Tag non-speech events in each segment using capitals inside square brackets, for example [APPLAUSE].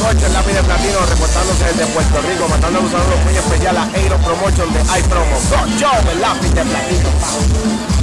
Coche, el lápiz de platino, reportándose desde Puerto Rico, mandando a usar unos muy especial a Aero Promotion de iPromo. Cocho, el lápiz de platino.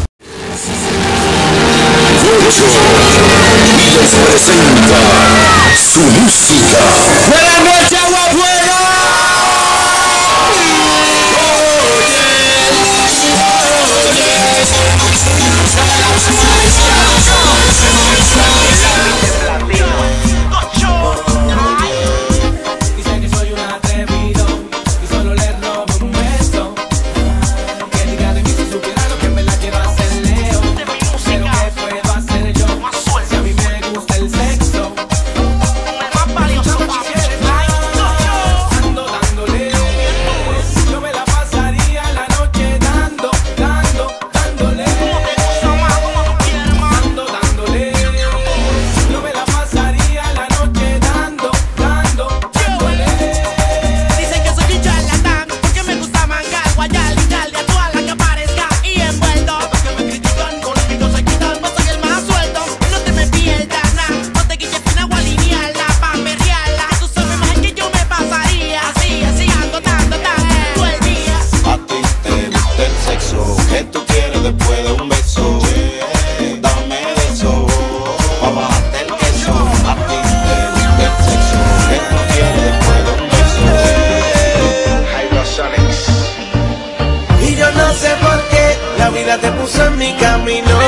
Vida te puso en mi camino.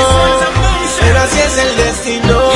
Pero así es el destino,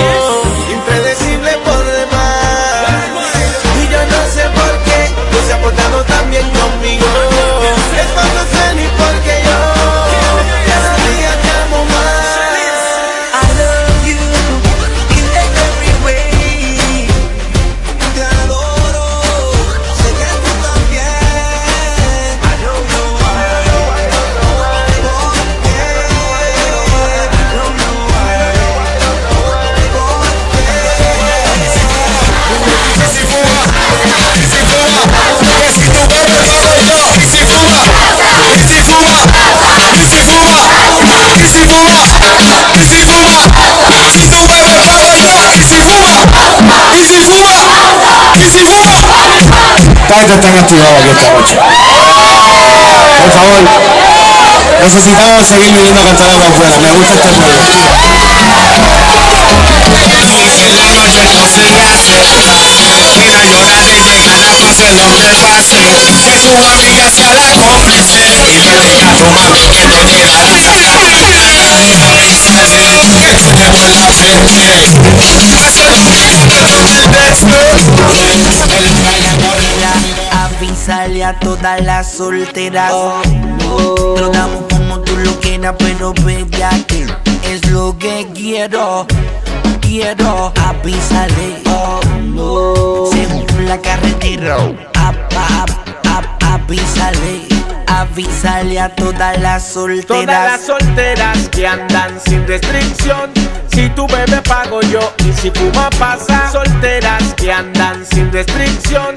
Ustedes están activados aquí esta noche. Por favor, necesitamos seguir viniendo a cantar agua afuera. Me gusta este pueblo. En la noche no se hace. Mira llorar de llegar a pase lo que pase. Que tu amiga sea la cómplice. Y me diga tu mami que no llega a esa Que tenemos la Avísale a todas las solteras. Tratamos como tú lo quieras, pero baby, aquí es lo que quiero. Quiero avísale. Según la carretera. Ap, ap, ap, avísale. Avísale a todas las solteras. Todas las solteras que andan sin restricción. Si tú bebes pago yo y si fuma pasa. Solteras que andan sin restricción.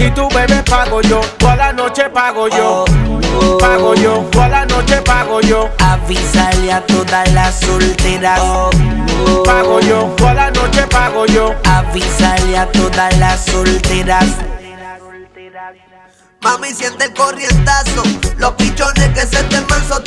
Si tú bebes pago yo, toda la noche pago yo. Pago yo, toda la noche pago yo. Avísale a todas las solteras. Pago yo, toda la noche pago yo. Avísale a todas las solteras. Mami, siente el corrientazo. Los pichones que se te manso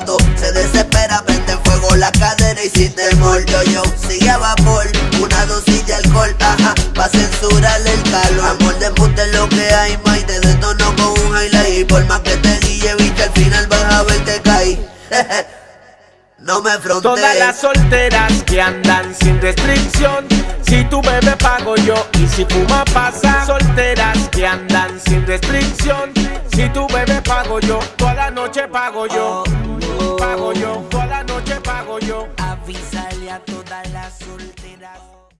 cuando se desespera, prende en fuego la cadera y sin temor. Yo, yo, sigue a vapor. Una dosis de alcohol, ajá, pa' censurarle el calor. Amor de puta es lo que hay, ma, y te detono con un highlight. Y por más que te guille, bicho, al final vas a ver que caí. [LAUGHS] No me frontees. Todas las solteras que andan sin restricción. Si tú bebes pago yo y si fuma pasa. Solteras que andan sin restricción. Si tú bebes pago yo, toda la noche pago yo pago yo, toda la noche pago yo. Avísale a todas las solteras.